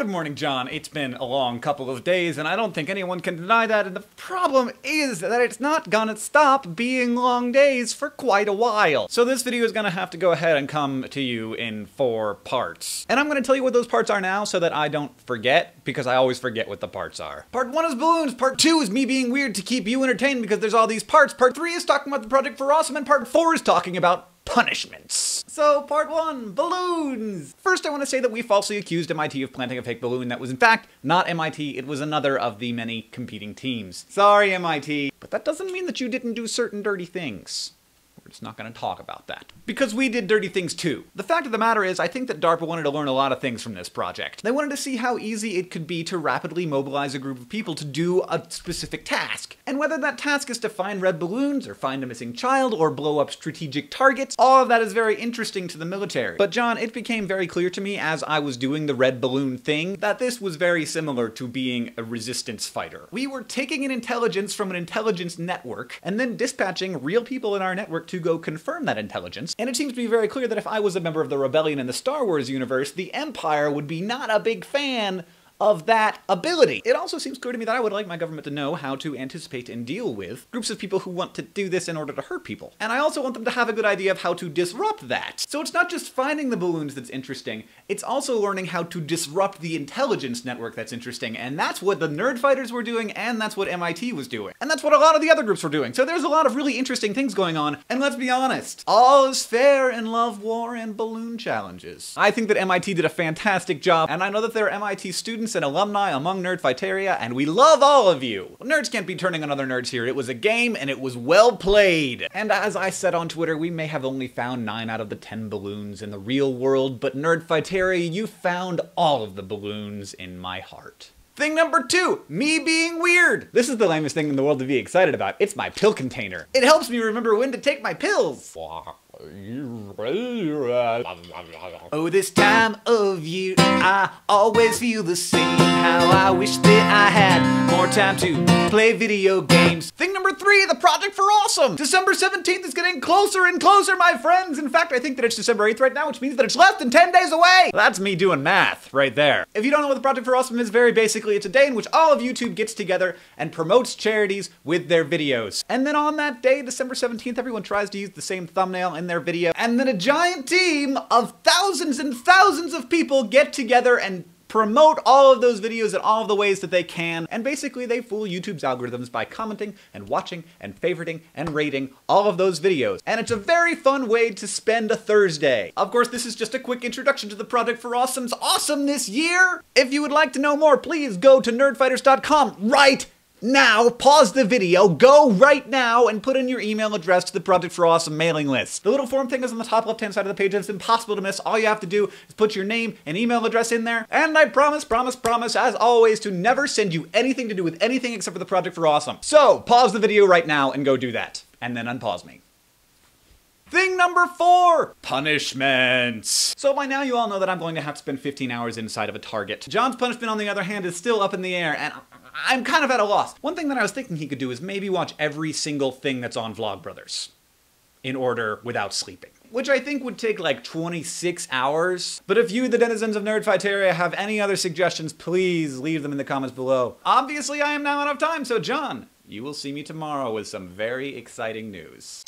Good morning, John. It's been a long couple of days, and I don't think anyone can deny that. And the problem is that it's not gonna stop being long days for quite a while. So this video is gonna have to go ahead and come to you in four parts. And I'm gonna tell you what those parts are now so that I don't forget, because I always forget what the parts are. Part one is balloons. Part two is me being weird to keep you entertained because there's all these parts. Part three is talking about the Project for Awesome, and part four is talking about punishments. So, part one, balloons. First, I want to say that we falsely accused MIT of planting a fake balloon that was in fact not MIT, it was another of the many competing teams. Sorry, MIT, but that doesn't mean that you didn't do certain dirty things. Just not going to talk about that. Because we did dirty things too. The fact of the matter is, I think that DARPA wanted to learn a lot of things from this project. They wanted to see how easy it could be to rapidly mobilize a group of people to do a specific task. And whether that task is to find red balloons, or find a missing child, or blow up strategic targets, all of that is very interesting to the military. But John, it became very clear to me as I was doing the red balloon thing that this was very similar to being a resistance fighter. We were taking an intelligence from an intelligence network, and then dispatching real people in our network to go confirm that intelligence. And it seems to be very clear that if I was a member of the Rebellion in the Star Wars universe, the Empire would be not a big fan of that ability. It also seems clear to me that I would like my government to know how to anticipate and deal with groups of people who want to do this in order to hurt people. And I also want them to have a good idea of how to disrupt that. So it's not just finding the balloons that's interesting, it's also learning how to disrupt the intelligence network that's interesting. And that's what the Nerdfighters were doing, and that's what MIT was doing. And that's what a lot of the other groups were doing. So there's a lot of really interesting things going on. And let's be honest, all is fair in love, war, and balloon challenges. I think that MIT did a fantastic job, and I know that there are MIT students students and alumni among Nerdfighteria, and we love all of you! Nerds can't be turning on other nerds here. It was a game, and it was well played! And as I said on Twitter, we may have only found 9 out of the 10 balloons in the real world, but Nerdfighteria, you found all of the balloons in my heart. Thing number two, me being weird. This is the lamest thing in the world to be excited about. It's my pill container. It helps me remember when to take my pills. Oh, this time of year, I always feel the same. How I wish that I had more time to play video games. Thing number three, the Project for Awesome. December 17th is getting closer and closer, my friends. In fact, I think that it's December 8th right now, which means that it's less than 10 days away. That's me doing math right there. If you don't know what the Project for Awesome is, very basically, it's a day in which all of YouTube gets together and promotes charities with their videos. And then on that day, December 17th, everyone tries to use the same thumbnail in their video. And then a giant team of thousands and thousands of people get together and promote all of those videos in all of the ways that they can, and basically they fool YouTube's algorithms by commenting and watching and favoriting and rating all of those videos. And it's a very fun way to spend a Thursday. Of course, this is just a quick introduction to the Project for Awesome's awesome this year. If you would like to know more, please go to nerdfighters.com right now, pause the video, go right now, and put in your email address to the Project for Awesome mailing list. The little form thing is on the top left-hand side of the page, and it's impossible to miss. All you have to do is put your name and email address in there, and I promise, promise, promise, as always, to never send you anything to do with anything except for the Project for Awesome. So, pause the video right now and go do that, and then unpause me. Thing number four, punishments. So by now you all know that I'm going to have to spend 15 hours inside of a target. John's punishment on the other hand is still up in the air and I'm kind of at a loss. One thing that I was thinking he could do is maybe watch every single thing that's on Vlogbrothers in order without sleeping. Which I think would take like 26 hours. But if you, the denizens of Nerdfighteria, have any other suggestions, please leave them in the comments below. Obviously, I am now out of time, so John, you will see me tomorrow with some very exciting news.